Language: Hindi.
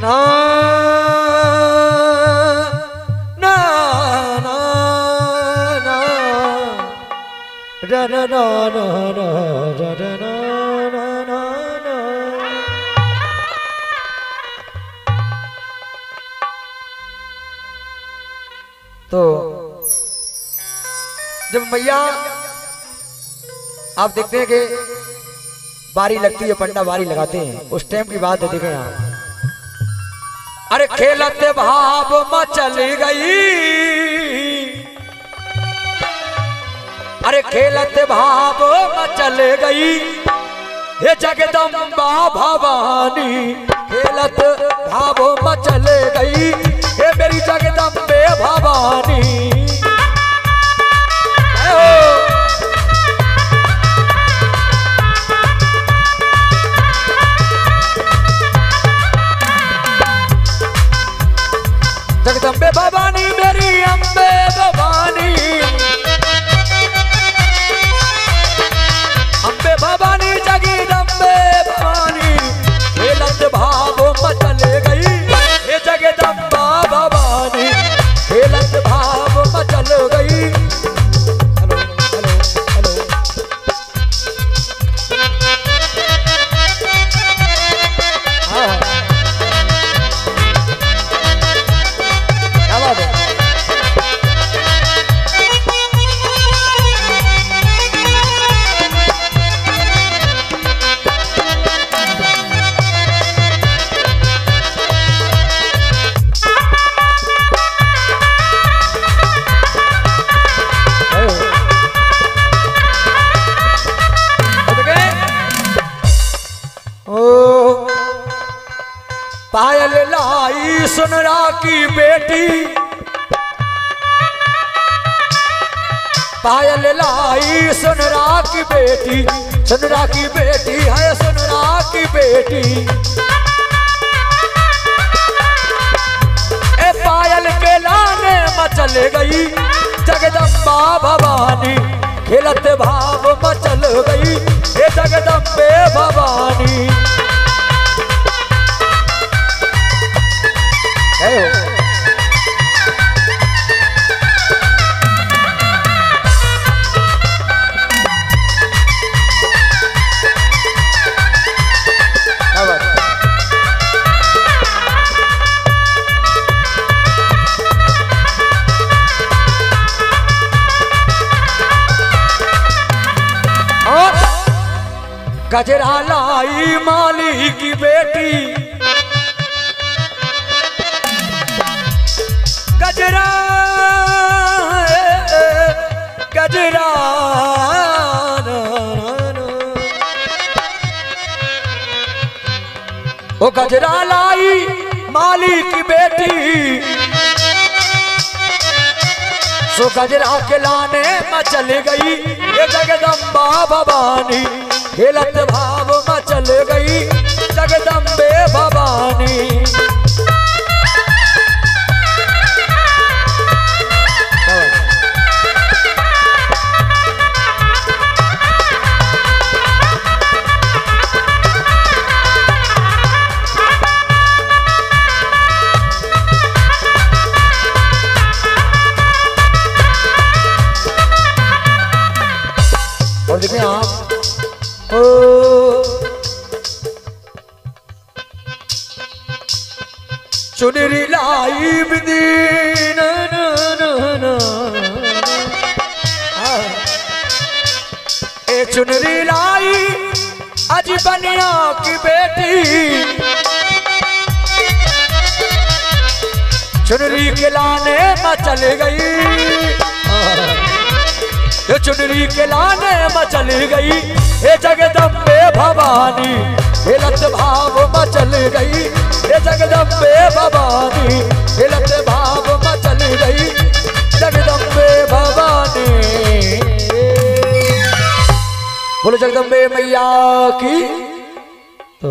तो जब मैया आप देखते हैं कि बारी लगती है पंडा बारी लगाते हैं उस टाइम की बात है देखें आप अरे खेलते भाव मचल गई। अरे खेलते भाव मचल गई। हे जगदम्बा भवानी जगदम्बे भवानी मेरी अम्बे भवानी। पायल लाई सुनरा की बेटी। पायल लाई सुनरा की बेटी सुनरा की बेटी है सुनरा की बेटी। ए पायल के लाने मचल गई, जगदम्बा भवानी, खेलत भाव मचल गई, ए जगदम्बे भवानी। जय हाँ? गजरा लाई माली की बेटी। गजरा गजरा, ओ गजरा लाई माली की बेटी। सो गजरा के लाने मचल गई ये जगदम्बा भवानी, खेलत भाव सुनरी लाई बिदीन ए चुनरी लाई अज बनिया की बेटी। चुनरी के लाने गई। चुनरी के लाने गई। ए बोलो जगदम्बे मैया की